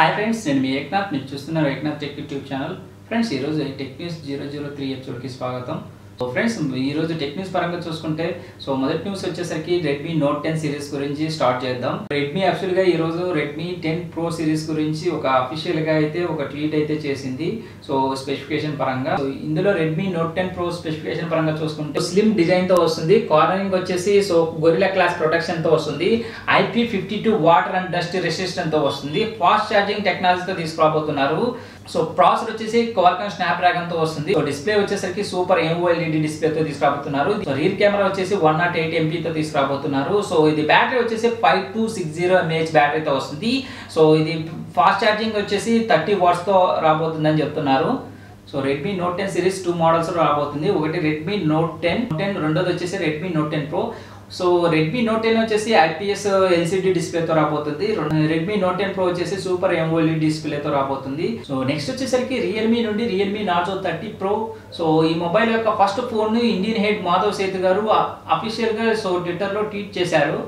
Hi friends నేను మీ ఏక్నాథ్. మీరు చూస్తున్నారు Eknath tech YouTube channel. Friends ఈరోజు tech news zero zero three ఎపిసోడ్కి స్వాగతం. సో ఫ్రెండ్స్ ఈరోజు టెక్ న్యూస్ పరంగా చూసుకుంటే సో మొదటి న్యూస్ వచ్చేసరికి రెడ్మీ నోట్ టెన్ సిరీస్ గురించి స్టార్ట్ చేద్దాం. రెడ్మీ యాక్చువల్గా ఈరోజు రెడ్మీ టెన్ ప్రో సిరీస్ గురించి ఒక అఫీషియల్గా అయితే ఒక ట్వీట్ అయితే చేసింది. సో స్పెసిఫికేషన్ పరంగా సో ఇందులో Redmi Note ten pro specification పరంగా చూసుకుంటే స్లిమ్ డిజైన్తో వస్తుంది. కార్నరింగ్ వచ్చేసి సో గొరిలా క్లాస్ ప్రొటెక్షన్తో వస్తుంది. IP fifty two water and dust రెసిస్టెంట్తో వస్తుంది. ఫాస్ట్ ఛార్జింగ్ టెక్నాలజీతో తీసుకురాబోతున్నారు. సో ప్రాసెసర్ వచ్చేసి క్వాల్కామ్ స్నాప్ డ్రాగన్తో వస్తుంది. సో డిస్ప్లే వచ్చేసరికి సూపర్ ఎంఓఎల్ఈడి డిస్ప్లే తో తీసుకురాబోతున్నారు. సో కెమెరా వచ్చేసి వన్ నాట్ ఎయిట్ ఎంపీ తో తీసుకురాబోతున్నారు. సో ఇది బ్యాటరీ వచ్చేసి five two six zero mAh బ్యాటరీతో వస్తుంది. సో ఇది ఫాస్ట్ ఛార్జింగ్ వచ్చేసి థర్టీ వాట్స్తో రాబోతుందని చెప్తున్నారు. So Redmi Note ten series two models రాబోతుంది. ఒకటి రెడ్మీ నోట్ టెన్ టెన్ రెండోది వచ్చేసి Redmi Note ten pro so Redmi Note ten వచ్చేసి ఐపీఎస్ ఎల్సిడి డిస్ప్లేతో రాబోతుంది. రెడ్మీ నోట్ టెన్ ప్రో వచ్చేసి సూపర్ ఎంఓఎల్ఈ డిస్ప్లేతో రాబోతుంది. సో నెక్స్ట్ వచ్చేసరికి రియల్మీ నుండి Realme Narzo thirty pro so ఈ మొబైల్ యొక్క first phone Indian head Madhav Sheth గారు అఫీషియల్గా సో ట్విట్టర్లో ట్వీట్ చేశారు.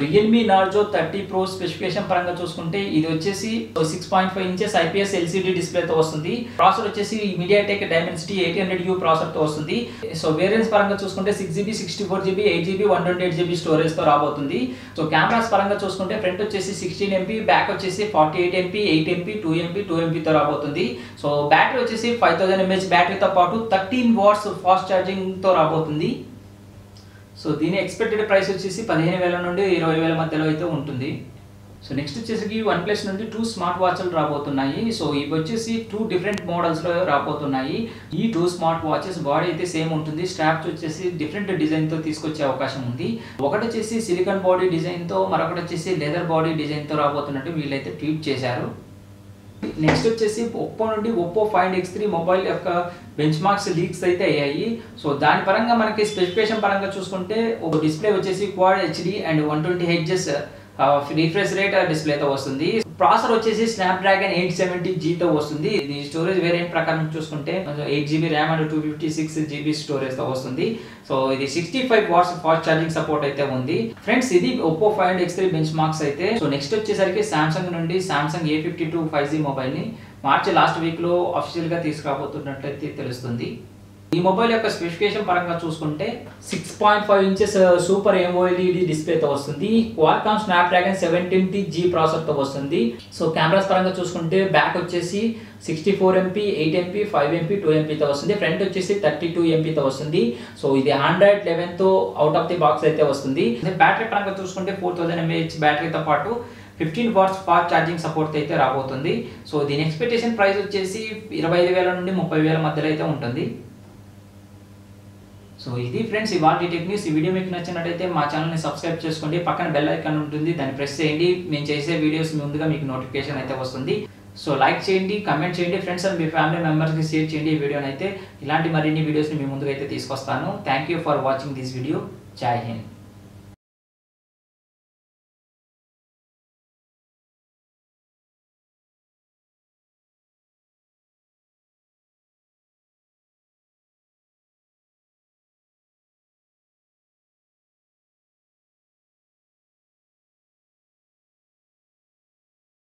Realme Narzo thirty pro specification పరంగా చూసుకుంటే ఇది వచ్చేసి six point five inches IPS LCD డిస్ప్లేతో వస్తుంది. ప్రాసెసర్ వచ్చేసి MediaTek Dimensity eight hundred U ప్రాసెసర్తో వస్తుంది. సో వేరియన్స్ పరంగా చూసుకుంటే six GB sixty four GB eight GB one twenty eight GB స్టోరేజ్తో రాబోతుంది. సో కెమెరాస్ పరంగా చూసుకుంటే ఫ్రంట్ వచ్చేసి సిక్స్టీన్ ఎంపీ బ్యాక్ వచ్చేసి forty eight MP eight MP two MP two ఎంపీతో రాబోతుంది. So battery వచ్చేసి ఫైవ్ థౌసండ్ ఎంహెచ్ బ్యాటరీతో పాటు థర్టీన్ వాట్స్ ఫాస్ట్ ఛార్జింగ్తో రాబోతుంది. సో దీని ఎక్స్పెక్టెడ్ ప్రైస్ వచ్చేసి పదిహేను వేల నుండి ఇరవై వేల మధ్యలో అయితే ఉంటుంది. సో నెక్స్ట్ వచ్చేసి వన్ ప్లస్ నుండి టూ స్మార్ట్ వాచ్లు రాబోతున్నాయి. సో ఇవి వచ్చేసి టూ డిఫరెంట్ మోడల్స్లో రాబోతున్నాయి. ఈ టూ స్మార్ట్ వాచెస్ బాడీ అయితే సేమ్ ఉంటుంది. స్ట్రాప్స్ వచ్చేసి డిఫరెంట్ డిజైన్తో తీసుకొచ్చే అవకాశం ఉంది. ఒకటి వచ్చేసి సిలికాన్ బాడీ డిజైన్తో మరొకటి వచ్చేసి లెదర్ బాడీ డిజైన్తో రాబోతున్నట్టు వీళ్ళైతే ట్వీట్ చేశారు. నెక్స్ట్ వచ్చేసి ఒప్పో నుండి Oppo five X three mobile యొక్క బెంచ్ మార్క్స్ లీక్స్ అయితే అయ్యాయి. సో దాని పరంగా మనకి స్పెసిఫికేషన్ పరంగా చూసుకుంటే ఒక డిస్ప్లే వచ్చేసి quad HD and one twenty Hz refresh rate డిస్ప్లేతో వస్తుంది. ప్రాసెసర్ వచ్చేసి స్నాప్ డ్రాగన్ ఎయిట్ సెవెంటీ జీతో వస్తుంది. ఇది స్టోరేజ్ వేరియంట్ ప్రకారం చూసుకుంటే eight GB RAM and two fifty six GB స్టోరేజ్తో వస్తుంది. సో ఇది sixty five watts fast charging support అయితే ఉంది. ఫ్రెండ్స్ ఇది Oppo five and X three benchmarks అయితే. సో నెక్స్ట్ వచ్చేసరికి సామ్సంగ్ నుండి Samsung A fifty two five G మొబైల్ని మార్చి లాస్ట్ వీక్లో తీసుకురాబోతున్నట్లయితే తెలుస్తుంది. ఈ మొబైల్ యొక్క స్పెసిఫికేషన్ పరంగా చూసుకుంటే six point five inches super AMOLED డిస్ప్లేతో వస్తుంది. Qualcomm Snapdragon seventeen G ప్రాసెసర్తో వస్తుంది. సో కెమెరాస్ పరంగా చూసుకుంటే బ్యాక్ వచ్చేసి sixty four MP eight MP five MP two ఎంపీతో వస్తుంది. ఫ్రంట్ వచ్చేసి థర్టీ టూ ఎంపీతో వస్తుంది. సో ఇది హండ్రెడ్ లెవెన్తో అవుట్ ఆఫ్ ది బాక్స్ అయితే వస్తుంది. బ్యాటరీ పరంగా చూసుకుంటే ఫోర్ థౌసండ్ ఎంఏహెచ్ బ్యాటరీతో పాటు fifteen watts fast charging support అయితే రాబోతుంది. సో దీని ఎక్స్పెక్టేషన్ ప్రైస్ వచ్చేసి ఇరవై ఐదు వేల నుండి ముప్పై వేల మధ్యలో అయితే ఉంటుంది. సో ఇది ఫ్రెండ్స్ ఇవాళ టెక్నిక్స్ ఈ వీడియో మీకు నచ్చినట్టయితే మా ఛానల్ని సబ్స్క్రైబ్ చేసుకోండి. పక్కన బెల్ ఐకాన్ ఉంటుంది దాన్ని ప్రెస్ చేయండి. మేము చేసే వీడియోస్ ముందుగా మీకు నోటిఫికేషన్ అయితే వస్తుంది. సో లైక్ చేయండి కమెంట్ చేయండి. ఫ్రెండ్స్ అండ్ మీ ఫ్యామిలీ మెంబర్స్కి షేర్ చేయండి ఈ వీడియోని అయితే. ఇలాంటి మరిన్ని వీడియోస్ని మీ ముందుగా అయితే తీసుకొస్తాను. Thank you for watching this video జై హింద్